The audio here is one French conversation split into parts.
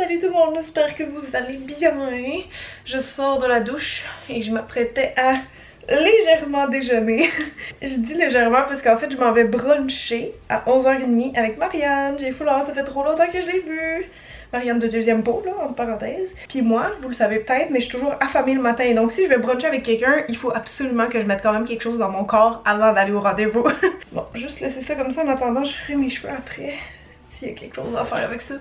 Salut tout le monde, j'espère que vous allez bien. Je sors de la douche et je m'apprêtais à légèrement déjeuner. je dis légèrement parce qu'en fait je m'en vais bruncher à 11h30 avec Marianne. J'ai fou ça fait trop longtemps que je l'ai vue. Marianne de deuxième peau, là, en parenthèse. Puis moi, vous le savez peut-être, mais je suis toujours affamée le matin. Donc si je vais bruncher avec quelqu'un, il faut absolument que je mette quand même quelque chose dans mon corps avant d'aller au rendez-vous. bon, juste laisser ça comme ça en attendant, je ferai mes cheveux après il y a quelque chose à faire avec ça.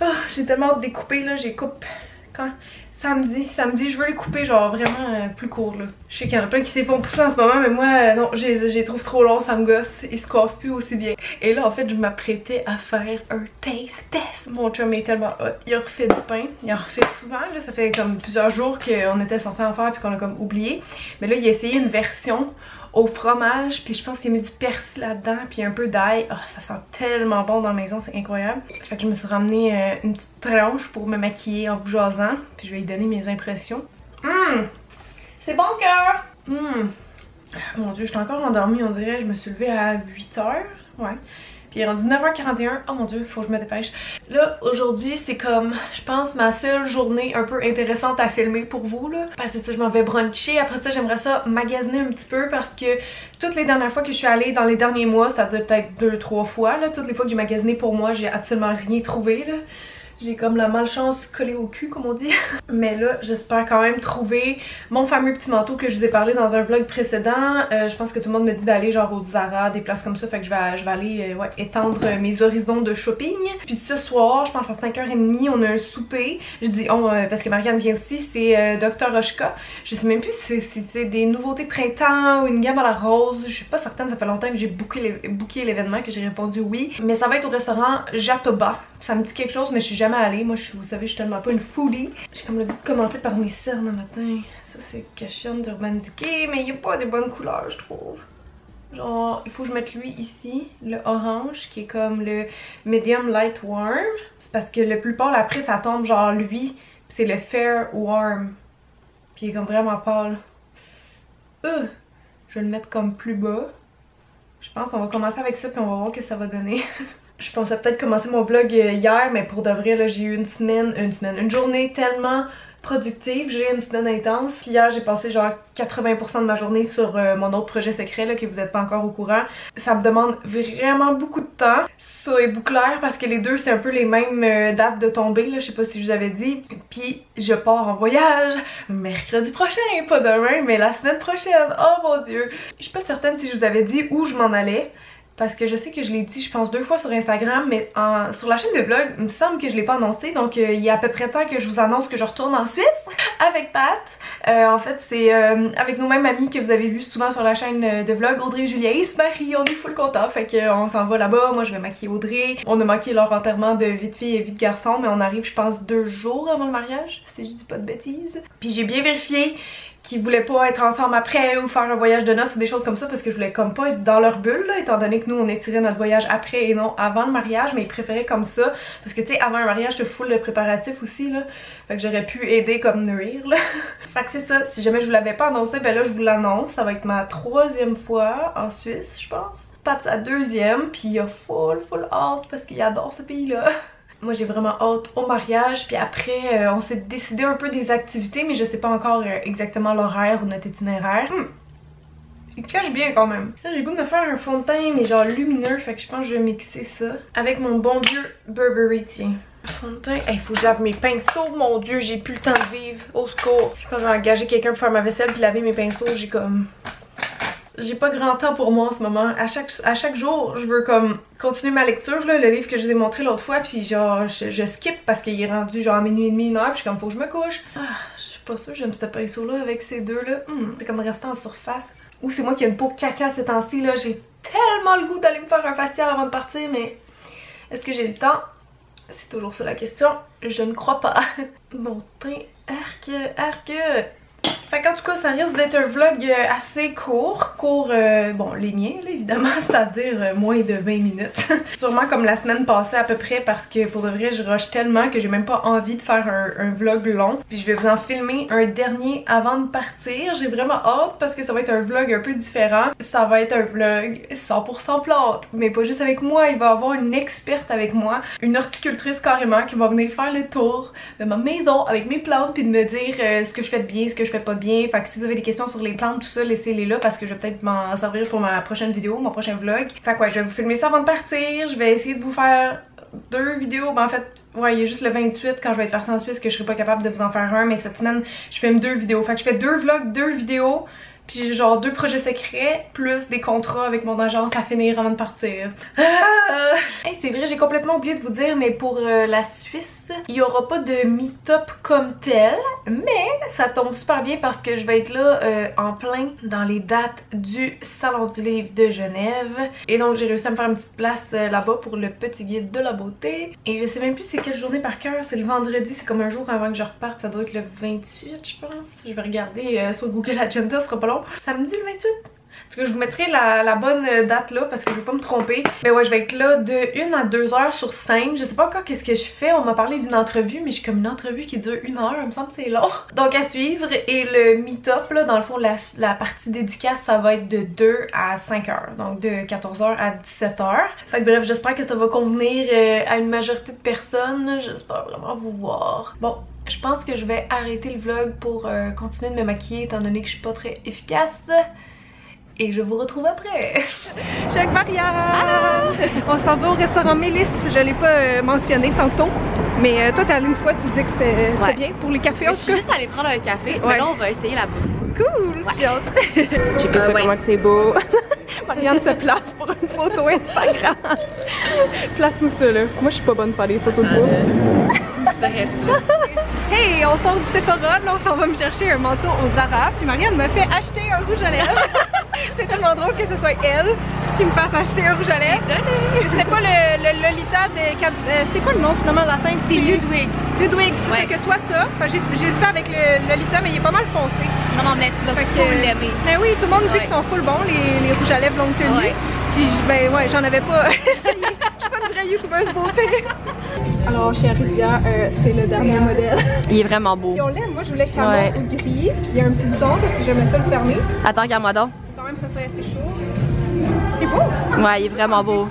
Ah, j'ai tellement hâte de couper là, j'ai coupe quand samedi, samedi, je veux les couper genre vraiment euh, plus court là. Je sais qu'il y en a plein qui s'y font pousser en ce moment, mais moi euh, non, j'ai trouve trop long, ça me gosse, ils se coiffent plus aussi bien. Et là en fait, je m'apprêtais à faire un taste test. Mon chum est tellement hot, il a refait du pain, il a refait souvent, là, ça fait comme plusieurs jours qu'on était censé en faire puis qu'on a comme oublié. Mais là, il a essayé une version au fromage, puis je pense qu'il a mis du persil là-dedans, puis un peu d'ail. Oh, ça sent tellement bon dans la maison, c'est incroyable. Fait que je me suis ramené euh, une petite tranche pour me maquiller en vous jasant, puis je vais lui donner mes impressions. Hum! C'est bon cœur! Hum! Mon dieu, je suis encore endormie, on dirait. Je me suis levée à 8h. Ouais. Puis est rendu 9h41. Oh mon dieu, faut que je me dépêche. Là, aujourd'hui, c'est comme, je pense, ma seule journée un peu intéressante à filmer pour vous, là. Parce que ça, je m'en vais bruncher. Après ça, j'aimerais ça magasiner un petit peu parce que toutes les dernières fois que je suis allée dans les derniers mois, c'est-à-dire peut-être deux, trois fois, là, toutes les fois que j'ai magasiné pour moi, j'ai absolument rien trouvé, là. J'ai comme la malchance collée au cul, comme on dit. Mais là, j'espère quand même trouver mon fameux petit manteau que je vous ai parlé dans un vlog précédent. Euh, je pense que tout le monde me dit d'aller genre au Zara, des places comme ça. Fait que je vais, je vais aller euh, étendre mes horizons de shopping. Puis ce soir, je pense à 5h30, on a un souper. Je dis on euh, parce que Marianne vient aussi, c'est Dr. Rochka. Je sais même plus si c'est des nouveautés printemps ou une gamme à la rose. Je suis pas certaine, ça fait longtemps que j'ai booké l'événement, que j'ai répondu oui. Mais ça va être au restaurant Jatoba. Ça me dit quelque chose, mais je suis jamais allée. Moi, je, vous savez, je suis tellement pas une foodie. J'ai comme le goût de commencer par mes cernes le matin. Ça, c'est cachonne d'Urban Decay, mais il n'y a pas des bonnes couleurs, je trouve. Genre, il faut que je mette lui ici, le orange, qui est comme le medium light warm. C'est parce que le plus pâle, après, ça tombe genre lui, c'est le fair warm. Puis il est comme vraiment pâle. Euh, je vais le mettre comme plus bas. Je pense qu'on va commencer avec ça, puis on va voir ce que ça va donner. je pensais peut-être commencer mon vlog euh, hier, mais pour de vrai, j'ai eu une semaine, une semaine, une journée tellement productive, j'ai une semaine intense. Hier, j'ai passé genre 80% de ma journée sur euh, mon autre projet secret là, que vous n'êtes pas encore au courant. Ça me demande vraiment beaucoup de temps. Ça est bouclaire parce que les deux, c'est un peu les mêmes euh, dates de tombée, je sais pas si je vous avais dit. Puis je pars en voyage mercredi prochain, pas demain, mais la semaine prochaine. Oh mon dieu! Je suis pas certaine si je vous avais dit où je m'en allais parce que je sais que je l'ai dit, je pense deux fois sur Instagram, mais sur la chaîne de vlog, il me semble que je l'ai pas annoncé, donc euh, il y a à peu près temps que je vous annonce que je retourne en Suisse avec Pat. Euh, en fait, c'est euh, avec nos mêmes amis que vous avez vu souvent sur la chaîne de vlog, Audrey, Julia et Marie, on est full content, fait qu'on s'en va là-bas, moi je vais maquiller Audrey. On a manqué leur enterrement de vie de fille et vie de garçon, mais on arrive je pense deux jours avant le mariage, si je dis pas de bêtises. Puis j'ai bien vérifié qui voulaient pas être ensemble après ou faire un voyage de noces ou des choses comme ça parce que je voulais comme pas être dans leur bulle là, étant donné que nous on étirait notre voyage après et non avant le mariage mais ils préféraient comme ça parce que tu sais avant un mariage te full de préparatifs aussi là. Fait que j'aurais pu aider comme nourrir là. Fait que c'est ça si jamais je vous l'avais pas annoncé ben là je vous l'annonce ça va être ma troisième fois en Suisse je pense. Pas de sa deuxième puis il a full full hâte parce qu'il adore ce pays là moi j'ai vraiment hâte au mariage puis après euh, on s'est décidé un peu des activités mais je sais pas encore euh, exactement l'horaire ou notre itinéraire. Hmm. Il cache bien quand même. Là j'ai goût de me faire un fond de teint mais genre lumineux fait que je pense que je vais mixer ça avec mon bon vieux Burberry tiens. Fond de teint, il faut que je lave mes pinceaux, mon dieu j'ai plus le temps de vivre, au secours. Je pense que je vais engager quelqu'un pour faire ma vaisselle puis laver mes pinceaux, j'ai comme j'ai pas grand temps pour moi en ce moment. À chaque, à chaque jour, je veux comme continuer ma lecture, là, le livre que je vous ai montré l'autre fois, puis genre, je, skip parce qu'il est rendu genre à minuit et demi, une heure, puis comme, faut que je me couche. Ah, je suis pas sûre, j'aime ce pinceau-là avec ces deux-là. Hmm, c'est comme rester en surface. Ou c'est moi qui ai une peau caca ces temps-ci, là, j'ai tellement le goût d'aller me faire un facial avant de partir, mais est-ce que j'ai le temps? C'est toujours ça la question. Je ne crois pas. Mon teint, arc, arc. Fait qu'en tout cas, ça risque d'être un vlog euh, assez court. Court, euh, bon, les miens, là, évidemment, c'est-à-dire euh, moins de 20 minutes. Sûrement comme la semaine passée à peu près parce que pour de vrai, je rush tellement que j'ai même pas envie de faire un, vlog long. Puis je vais vous en filmer un dernier avant de partir. J'ai vraiment hâte parce que ça va être un vlog un peu différent. Ça va être un vlog 100% plante, mais pas juste avec moi. Il va y avoir une experte avec moi, une horticultrice carrément qui va venir faire le tour de ma maison avec mes plantes puis de me dire ce que je fais de bien, ce que je fais pas bien. Fait que si vous avez des questions sur les plantes, tout ça, laissez-les là parce que je vais peut-être m'en servir pour ma prochaine vidéo, mon prochain vlog. Fait que ouais, je vais vous filmer ça avant de partir. Je vais essayer de vous faire deux vidéos. Ben en fait, ouais, il y a juste le 28 quand je vais être partie en Suisse que je serai pas capable de vous en faire un. Mais cette semaine, je filme deux vidéos. Fait que je fais deux vlogs, deux vidéos. Puis j'ai genre deux projets secrets, plus des contrats avec mon agence à finir avant de partir. Ah! Hey, c'est vrai, j'ai complètement oublié de vous dire, mais pour euh, la Suisse, il n'y aura pas de meet-up comme tel, mais ça tombe super bien parce que je vais être là euh, en plein dans les dates du Salon du Livre de Genève. Et donc j'ai réussi à me faire une petite place euh, là-bas pour le petit guide de la beauté. Et je sais même plus c'est quelle journée par cœur, c'est le vendredi, c'est comme un jour avant que je reparte, ça doit être le 28 je pense. Je vais regarder euh, sur Google Agenda, ce sera pas long. Samedi le 28 en tout je vous mettrai la, bonne date là parce que je veux pas me tromper. Mais ouais, je vais être là de 1 à 2 heures sur scène. Je sais pas encore qu'est-ce que je fais. On m'a parlé d'une entrevue, mais j'ai comme une entrevue qui dure une heure. Il me semble que c'est long. Donc à suivre. Et le meet-up, là, dans le fond, la, partie dédicace, ça va être de 2 à 5 heures. Donc de 14 heures à 17 heures. Fait que bref, j'espère que ça va convenir euh, à une majorité de personnes. J'espère vraiment vous voir. Bon, je pense que je vais arrêter le vlog pour euh, continuer de me maquiller étant donné que je suis pas très efficace et je vous retrouve après. Je suis avec Maria. Ah! On s'en va au restaurant Mélis. Je l'ai pas euh, mentionné tantôt. Mais euh, toi, t'es allé une fois, tu disais que c'était bien pour les cafés. Je suis juste allée prendre un café. Ouais. Mais là, on va essayer la bouffe. Cool, j'ai hâte. Ça, comment c'est beau. Marianne se place pour une photo Instagram. Place-nous ça là. Moi, je suis pas bonne pour faire des photos de bouffe. tu me là. Hey, on sort du Sephora, là, on s'en va me chercher un manteau aux Zara. Puis Marianne me fait acheter un rouge à lèvres. c'est tellement drôle que ce soit elle qui me fasse acheter un rouge à lèvres. C'était pas le, le, Lolita de... Euh, c'était quoi le nom finalement latin? C'est Ludwig. Ludwig, c'est ce que toi t'as. Enfin, hésité avec le Lolita, mais il est pas mal foncé. Non, non, mais tu vas full l'aimer. Mais oui, tout le monde dit qu'ils sont full bons, les, les rouges à lèvres longue tenue. Ouais. Puis ben ouais, j'en avais pas. Je suis pas une vraie youtubeuse beauté. Alors chez Aridia, euh, c'est le dernier modèle. Il est vraiment beau. Puis on l'aime, moi je voulais camon ouais. ou gris. Il y a un petit bouton parce que j'aimais ça le fermer. Attends, regarde-moi donc. Quand même ça serait assez chaud. Il est beau. Ouais, il est vraiment beau.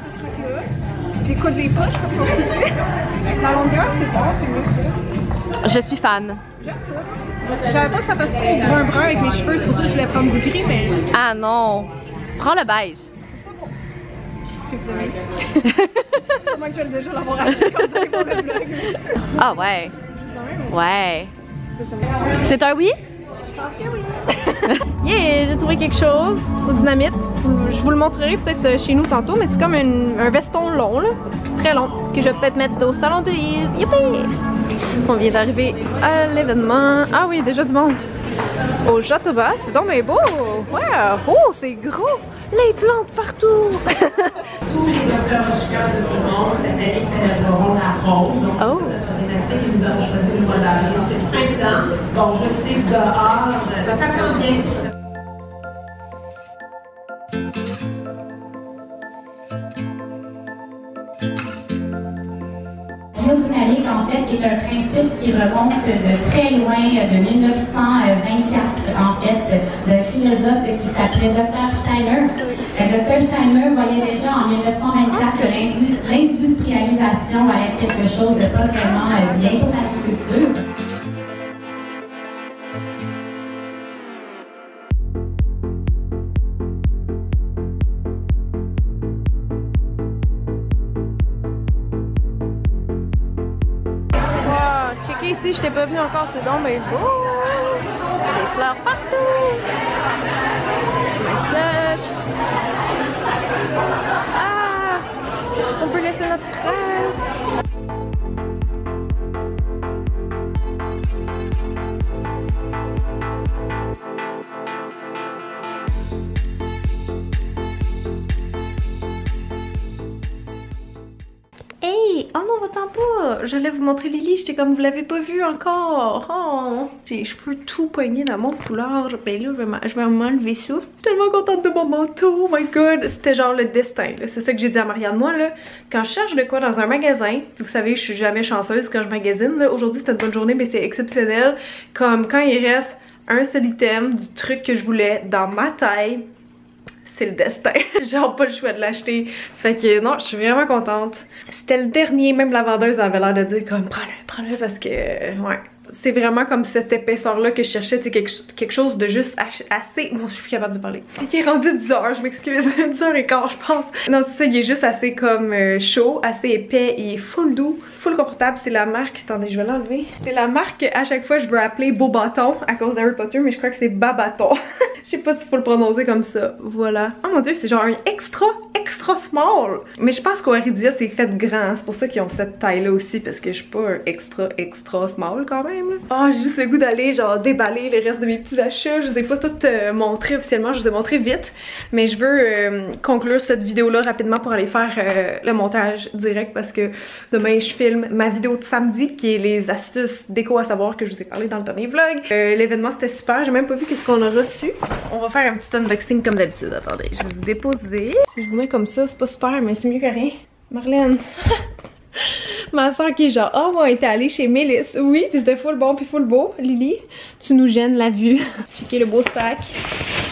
Les coudes les poches parce poussés. La longueur c'est bon, c'est mieux Je suis fan. J'aime ça. J'avais pas que ça fasse trop brun brun avec mes cheveux, c'est pour ça que je voulais prendre du gris, mais... Ah non! Prends le beige. Qu'est-ce que vous aimez? c'est moi que je vais déjà l'avoir acheté le vlog. Ah ouais. Ouais. C'est un oui? Je pense que oui. yeah, j'ai trouvé quelque chose. C'est dynamite. Je vous le montrerai peut-être euh, chez nous tantôt, mais c'est comme un veston long, là. Très long, que je vais peut-être mettre au salon de. Youpi! On vient d'arriver à l'événement. Ah oui, déjà du monde. Au Jatoba, c'est donc bien beau! Wow! Oh, c'est gros! Les plantes partout! Tous les docteurs musicaux de ce monde, cette année, célébreront la rose. Donc, oh. c'est. Nous avons choisi le mois d'avril. C'est le printemps. Bon, je sais que dehors, ça sent bien. Fait, est un principe qui remonte de très loin, de 1924, en fait, le philosophe qui s'appelait Dr. Steiner. Dr. Steiner voyait déjà en 1924 que l'industrialisation allait être quelque chose de pas vraiment euh, bien pour l'agriculture. T'ai pas venu encore, c'est donc mais beau! Des fleurs partout! Ah! On peut laisser notre trace! J'allais vous montrer Lily, j'étais comme vous l'avez pas vu encore. Oh, j'ai les cheveux tout poignés dans mon foulard. Ben là, je vais, je vais m'enlever ça. Je suis tellement contente de mon manteau, oh my god. C'était genre le destin, c'est ça que j'ai dit à Marianne. Moi, là, quand je cherche de quoi dans un magasin, vous savez, je suis jamais chanceuse quand je magasine. Aujourd'hui, c'était une bonne journée, mais c'est exceptionnel. Comme quand il reste un seul item du truc que je voulais dans ma taille, c'est le destin. Genre pas le choix de l'acheter. Fait que non, je suis vraiment contente. C'était le dernier, même la vendeuse avait l'air de dire comme prends-le, prends-le parce que ouais. C'est vraiment comme cette épaisseur-là que je cherchais, c'est quelque, quelque, chose de juste assez... Bon, je suis plus capable de parler. Il est rendu 10h, je m'excuse, 10h15 je pense. Non, c'est ça, il est juste assez comme euh, chaud, assez épais et full doux, full confortable. C'est la marque, attendez, je vais l'enlever. C'est la marque à chaque fois je veux appeler Beau Bâton à cause d'Harry Potter, mais je crois que c'est Babaton. je sais pas s'il faut le prononcer comme ça. Voilà. Oh mon dieu, c'est genre un extra, extra small. Mais je pense qu'Oridia c'est fait grand, c'est pour ça qu'ils ont cette taille-là aussi, parce que je suis pas un extra, extra small quand même. Oh, j'ai juste le goût d'aller genre déballer le reste de mes petits achats. Je vous ai pas tout euh, montré officiellement, je vous ai montré vite. Mais je veux euh, conclure cette vidéo-là rapidement pour aller faire euh, le montage direct parce que demain je filme ma vidéo de samedi qui est les astuces déco à savoir que je vous ai parlé dans le dernier vlog. L'événement c'était super, j'ai même pas vu qu'est-ce qu'on a reçu. On va faire un petit unboxing comme d'habitude. Attendez, je vais vous déposer. Si je vous mets comme ça, c'est pas super mais c'est mieux que rien. Marlène Ma soeur qui est genre, oh, on était allé chez Mélis. Oui, puis c'était full bon puis full beau. Lily, tu nous gênes la vue. Checker le beau sac.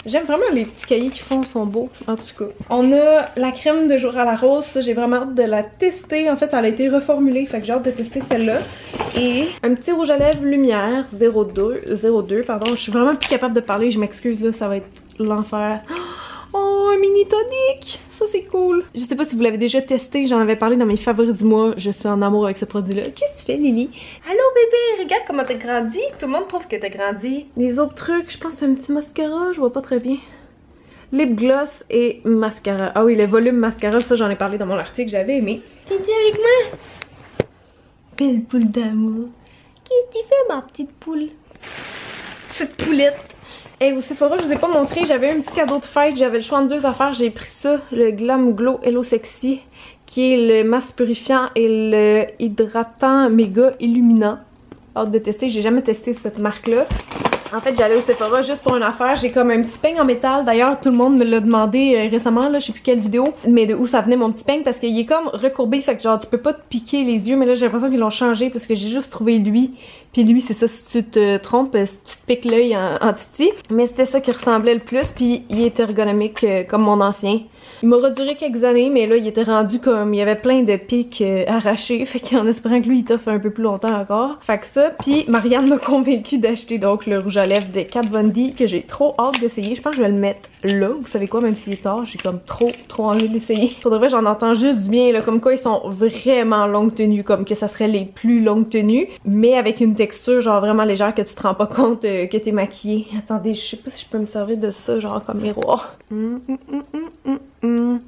J'aime vraiment les petits cahiers qui font, sont beaux, en tout cas. On a la crème de jour à la rose, j'ai vraiment hâte de la tester. En fait, elle a été reformulée, fait que j'ai hâte de tester celle-là. Et un petit rouge à lèvres lumière 02, 02, pardon. Je suis vraiment plus capable de parler, je m'excuse là, ça va être l'enfer. Oh, un mini tonique! Ça, c'est cool. Je sais pas si vous l'avez déjà testé, j'en avais parlé dans mes favoris du mois. Je suis en amour avec ce produit-là. Qu'est-ce que tu fais, Lily? Allô, bébé! Regarde comment t'as grandi. Tout le monde trouve que t'as grandi. Les autres trucs, je pense c'est un petit mascara. Je vois pas très bien. Lip gloss et mascara. Ah oui, le volume mascara, ça, j'en ai parlé dans mon article. J'avais aimé. T'es avec moi? Belle poule d'amour. Qu'est-ce que tu fais, ma petite poule? Petite poulette. Et au Sephora, je vous ai pas montré, j'avais un petit cadeau de fête, j'avais le choix de deux affaires, j'ai pris ça, le Glam Glow Hello Sexy, qui est le masque purifiant et le hydratant méga illuminant. Hâte de tester, j'ai jamais testé cette marque-là. En fait, j'allais au Sephora juste pour une affaire. J'ai comme un petit peigne en métal. D'ailleurs, tout le monde me l'a demandé euh, récemment, là, je sais plus quelle vidéo, mais de où ça venait mon petit peigne parce qu'il est comme recourbé. Fait que genre, tu peux pas te piquer les yeux, mais là, j'ai l'impression qu'ils l'ont changé parce que j'ai juste trouvé lui. Puis lui, c'est ça, si tu te trompes, si tu te piques l'œil en, en titi. Mais c'était ça qui ressemblait le plus. Puis il est ergonomique euh, comme mon ancien. Il m'aura duré quelques années, mais là, il était rendu comme, il y avait plein de pics euh, arrachés, fait qu'en espérant que lui, il t'offre un peu plus longtemps encore. Fait que ça, puis Marianne m'a convaincu d'acheter donc le rouge à lèvres de Kat Von D que j'ai trop hâte d'essayer. Je pense que je vais le mettre là, vous savez quoi, même s'il est tard, j'ai comme trop, trop envie de l'essayer. Pour de vrai, j'en entends juste bien, là, comme quoi ils sont vraiment longue tenue, comme que ça serait les plus longues tenues, mais avec une texture genre vraiment légère que tu te rends pas compte euh, que t'es maquillée. Attendez, je sais pas si je peux me servir de ça, genre comme miroir. Hum, hum, hum.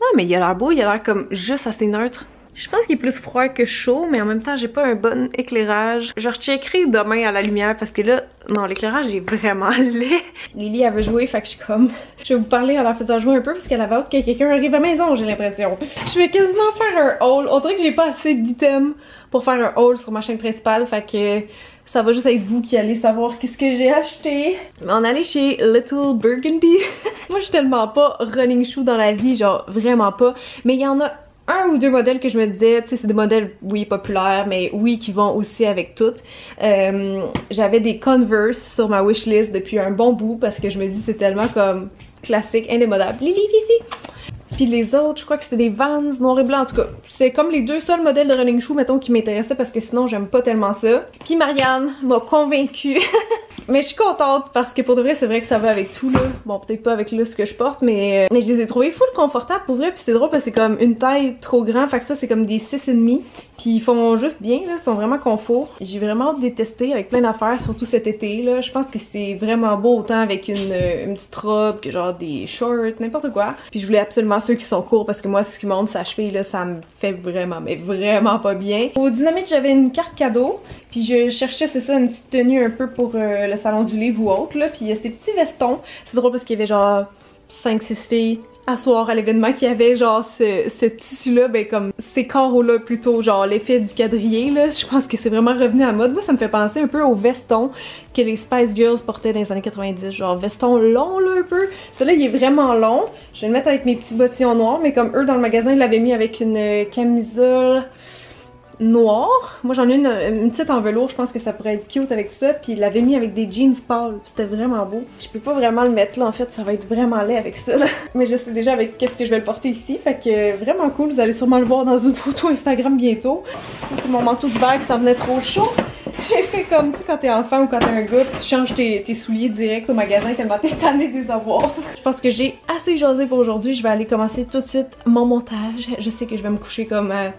Ah, mais il a l'air beau, il a l'air comme juste assez neutre. Je pense qu'il est plus froid que chaud, mais en même temps, j'ai pas un bon éclairage. Je recheckerai demain à la lumière parce que là, non, l'éclairage est vraiment laid. Lily, elle veut jouer, fait que je suis comme... Je vais vous parler en la faisant jouer un peu parce qu'elle avait hâte que quelqu'un arrive à la maison, j'ai l'impression. Je vais quasiment faire un haul. On dirait que j'ai pas assez d'items pour faire un haul sur ma chaîne principale, fait que ça va juste être vous qui allez savoir qu'est-ce que j'ai acheté. On allait chez Little Burgundy. Moi, je suis tellement pas running shoe dans la vie, genre vraiment pas. Mais il y en a un ou deux modèles que je me disais, tu sais, c'est des modèles, oui, populaires, mais oui, qui vont aussi avec toutes. Euh, J'avais des Converse sur ma wishlist depuis un bon bout parce que je me dis c'est tellement comme classique, indémodable. Lily, ici! Puis les autres, je crois que c'était des Vans noir et blanc. En tout cas, c'est comme les deux seuls modèles de running shoe, mettons, qui m'intéressaient parce que sinon, j'aime pas tellement ça. Puis Marianne m'a convaincue. mais je suis contente parce que pour de vrai, c'est vrai que ça va avec tout, là. Bon, peut-être pas avec là ce que je porte, mais, euh, mais je les ai trouvés full confortables pour vrai. Puis c'est drôle parce que c'est comme une taille trop grande. Fait que ça, c'est comme des 6,5. Puis ils font juste bien, là. Ils sont vraiment confort. J'ai vraiment hâte de les tester avec plein d'affaires, surtout cet été, là. Je pense que c'est vraiment beau autant avec une, euh, petite robe que genre des shorts, n'importe quoi. Puis je voulais absolument ceux qui sont courts parce que moi, ce qui monte sa cheville, là, ça me fait vraiment, mais vraiment pas bien. Au Dynamite, j'avais une carte cadeau. Puis je cherchais, c'est ça, une petite tenue un peu pour euh, le salon du livre ou autre, là. Puis il y a ces petits vestons. C'est drôle parce qu'il y avait genre 5-6 filles à soir à l'événement qu'il y avait genre ce, ce tissu-là, ben comme ces carreaux-là plutôt, genre l'effet du quadrillé là, je pense que c'est vraiment revenu à mode. Moi ça me fait penser un peu au veston que les Spice Girls portaient dans les années 90, genre veston long là un peu. Celui-là il est vraiment long, je vais le mettre avec mes petits bottillons noirs, mais comme eux dans le magasin ils l'avaient mis avec une camisole noir. Moi j'en ai une, une, petite en velours, je pense que ça pourrait être cute avec ça. Puis il l'avait mis avec des jeans pâles, c'était vraiment beau. Je peux pas vraiment le mettre là en fait, ça va être vraiment laid avec ça. Mais je sais déjà avec qu'est-ce que je vais le porter ici, fait que vraiment cool. Vous allez sûrement le voir dans une photo Instagram bientôt. Ça c'est mon manteau d'hiver qui s'en venait trop chaud. J'ai fait comme, tu sais, quand t'es enfant ou quand t'es un gars, tu changes tes, souliers direct au magasin tellement t'es tanné des avoirs. je pense que j'ai assez jasé pour aujourd'hui. Je vais aller commencer tout de suite mon montage. Je sais que je vais me coucher comme... Euh,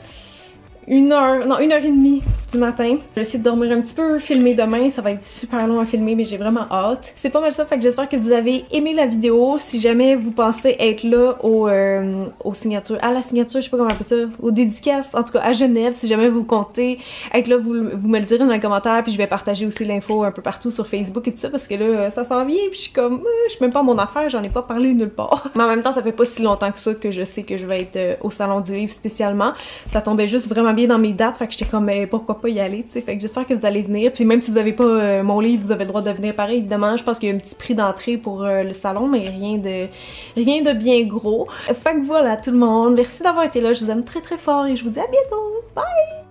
une heure, non une heure et demie du matin. Je vais essayer de dormir un petit peu, filmer demain, ça va être super long à filmer mais j'ai vraiment hâte. C'est pas mal ça, fait que j'espère que vous avez aimé la vidéo. Si jamais vous pensez être là au, euh, au signature, à la signature, je sais pas comment on appelle ça, aux dédicaces, en tout cas à Genève, si jamais vous comptez être là, vous, vous me le direz dans les commentaires puis je vais partager aussi l'info un peu partout sur Facebook et tout ça parce que là ça s'en vient puis je suis comme, euh, je suis même pas mon affaire, j'en ai pas parlé nulle part. Mais en même temps ça fait pas si longtemps que ça que je sais que je vais être euh, au salon du livre spécialement. Ça tombait juste vraiment bien dans mes dates, fait que j'étais comme pourquoi pas y aller, tu sais. Fait que j'espère que vous allez venir. Puis même si vous avez pas euh, mon livre, vous avez le droit de venir pareil, évidemment. Je pense qu'il y a un petit prix d'entrée pour euh, le salon, mais rien de rien de bien gros. Fait que voilà tout le monde. Merci d'avoir été là. Je vous aime très très fort et je vous dis à bientôt. Bye!